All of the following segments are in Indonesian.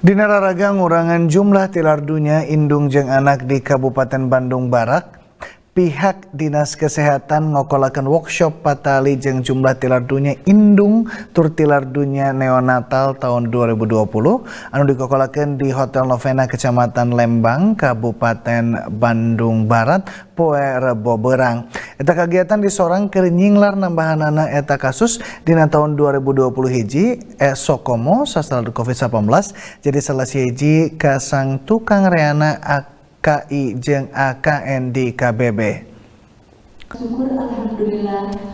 Dina raraga ngurangan jumlah tilar dunia indung jeng anak di Kabupaten Bandung Barat, pihak Dinas Kesehatan ngokolakan workshop patali jeng jumlah tilar dunia indung tur tilar dunia neonatal tahun 2020 anu dikokolakan di Hotel Novena Kecamatan Lembang, Kabupaten Bandung Barat, Poe Rebo Berang. Eta kegiatan disorang keringlar nambahanana eta kasus dina tahun 2020 hiji eh, Sokomo sasal COVID-19 jadi selesai hiji kasang tukang reana AKI jeng AKN di KBB.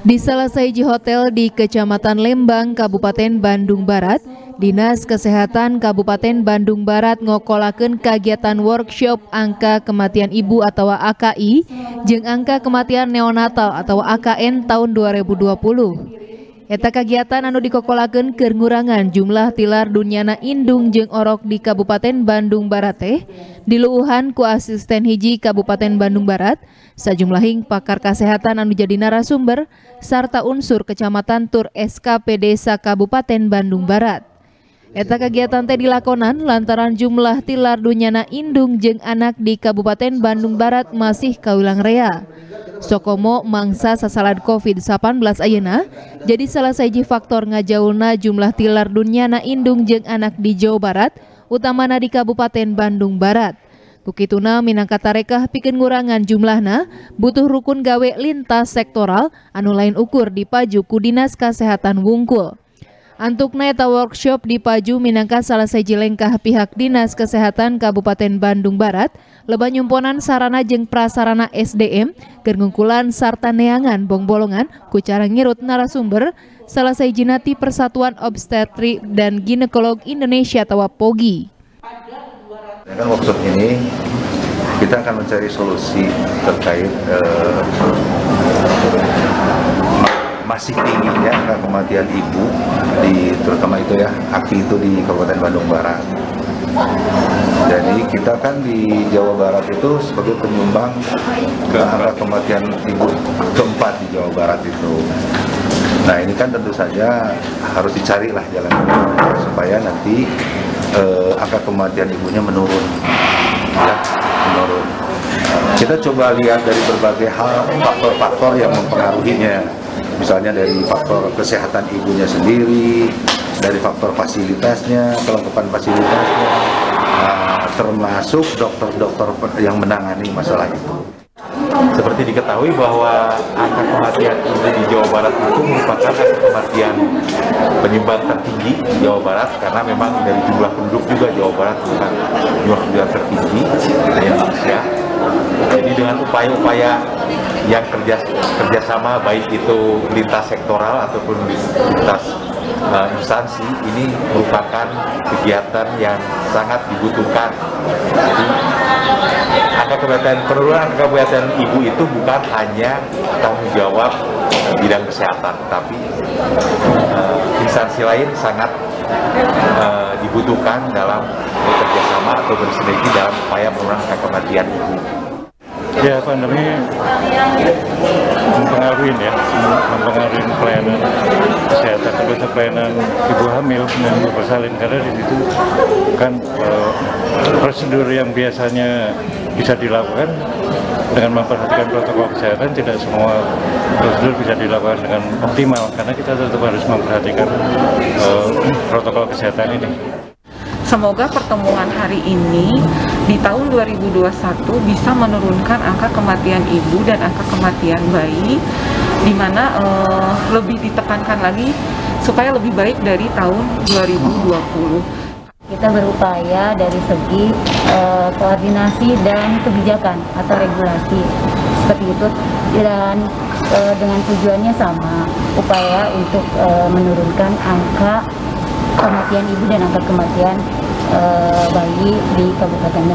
Di salah sahiji hotel di Kecamatan Lembang, Kabupaten Bandung Barat, Dinas Kesehatan Kabupaten Bandung Barat ngokolaken kegiatan workshop angka kematian ibu atau AKI jeng angka kematian neonatal atau AKN tahun 2020. Eta kegiatan anu dikokolaken kengurangan jumlah tilar dunyana indung jeng orok di Kabupaten Bandung Barat teh diluuhan ku asisten hiji Kabupaten Bandung Barat sajumlahing pakar kesehatan anu jadi narasumber serta unsur kecamatan tur SKPD Kabupaten Bandung Barat. Eta kegiatan teh dilakonan lantaran jumlah tilar dunyana indung jeng anak di Kabupaten Bandung Barat masih kawilang rea. Sokomo mangsa sasalad COVID-19 ayeuna jadi salah saji faktor ngajaulna jumlah tilar dunyana indung jeng anak di Jawa Barat, utamana di Kabupaten Bandung Barat. Kukituna minangka tarekah pikeun ngurangan jumlahna butuh rukun gawe lintas sektoral anu lain ukur di paju ku Dinas Kesehatan Wungkul. Antuk eta workshop di Paju minangka salah saji lengkah pihak Dinas Kesehatan Kabupaten Bandung Barat leba nyumponan sarana jeng prasarana SDM kerngungkulan sarta neangan bongbolongan ku cara ngirut narasumber salah sajinati Persatuan Obstetri dan Ginekolog Indonesia atau POGI. Dengan workshop ini kita akan mencari solusi terkait eh, masih tingginya angka kematian ibu di terutama itu ya aki itu di Kabupaten Bandung Barat. Jadi kita kan di Jawa Barat itu sebagai penyumbang ke angka kematian ibu keempat di Jawa Barat itu. Nah ini kan tentu saja harus dicari lah jalan supaya nanti eh, angka kematian ibunya menurun, ya menurun. Kita coba lihat dari berbagai hal faktor-faktor yang mempengaruhinya misalnya dari faktor kesehatan ibunya sendiri, dari faktor fasilitasnya, kelengkapan fasilitasnya, uh, termasuk dokter-dokter yang menangani masalah itu. Seperti diketahui bahwa angka kematian ibu di Jawa Barat itu merupakan angka kematian penyumbang tertinggi di Jawa Barat karena memang dari jumlah penduduk juga Jawa Barat bukan jumlah penduduk tertinggi di Indonesia. Jadi dengan upaya-upaya yang kerja kerjasama baik itu lintas sektoral ataupun lintas uh, instansi ini merupakan kegiatan yang sangat dibutuhkan. Jadi angka kematian penurunan kematian ibu itu bukan hanya tanggung jawab bidang kesehatan, tapi uh, instansi lain sangat uh, dibutuhkan dalam bekerjasama atau bersinergi dalam upaya angka kematian ibu. Ya pandemi mempengaruhi ya, mempengaruhi pelayanan kesehatan, terutama pelayanan ibu hamil dan ibu bersalin karena di situ kan uh, prosedur yang biasanya bisa dilakukan dengan memperhatikan protokol kesehatan tidak semua prosedur bisa dilakukan dengan optimal karena kita tetap harus memperhatikan uh, protokol kesehatan ini. Semoga pertemuan hari ini di tahun 2021 bisa menurunkan angka kematian ibu dan angka kematian bayi di mana uh, lebih ditekankan lagi supaya lebih baik dari tahun 2020. Kita berupaya dari segi uh, koordinasi dan kebijakan atau regulasi seperti itu dan uh, dengan tujuannya sama upaya untuk uh, menurunkan angka kematian ibu dan angka kematian e, bayi di Kabupaten.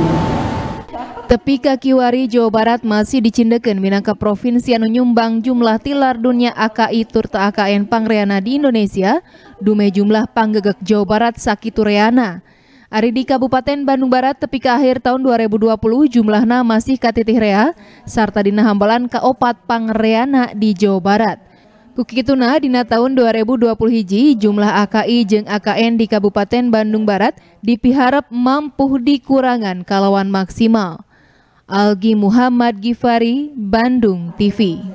Tepi Kakiwari, Jawa Barat masih dicindekan minangka provinsi anu nyumbang jumlah tilar dunia AKI turta AKN Pangreana di Indonesia, dume jumlah panggegek Jawa Barat Sakitureana. Ari di Kabupaten Bandung Barat tepi ke akhir tahun 2020 jumlahnya masih katitih rea, serta dina hambalan ke opat Pangreana di Jawa Barat. Kukituna dina tahun 2020 hiji jumlah AKI jeung AKN di Kabupaten Bandung Barat dipiharap mampu dikurangan kalawan maksimal. Algi Muhammad Gifari, Bandung TV.